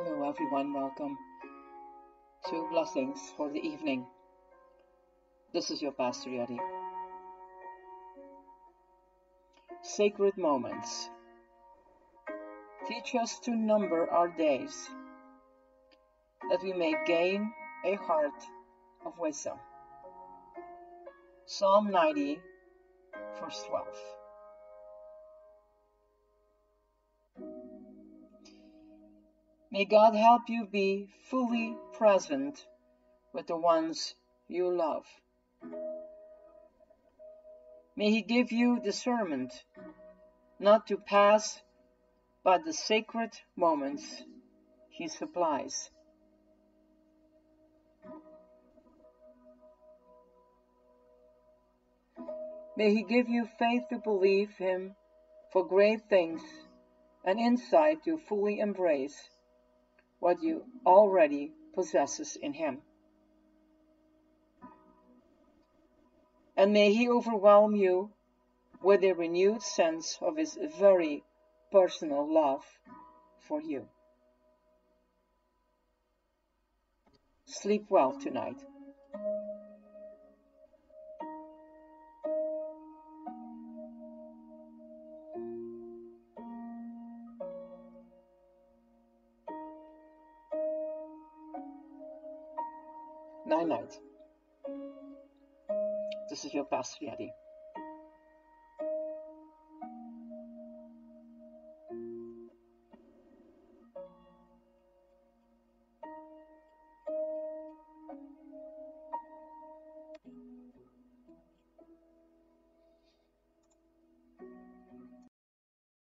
Hello, everyone. Welcome to Blessings for the Evening. This is your Pastor Yadi. Sacred moments. Teach us to number our days, that we may gain a heart of wisdom. Psalm 90, verse 12. May God help you be fully present with the ones you love. May He give you discernment not to pass by the sacred moments He supplies. May He give you faith to believe Him for great things and insight to fully embrace what you already possesses in him. And may he overwhelm you with a renewed sense of his very personal love for you. Sleep well tonight. Night night. This is your Pastor Yadi.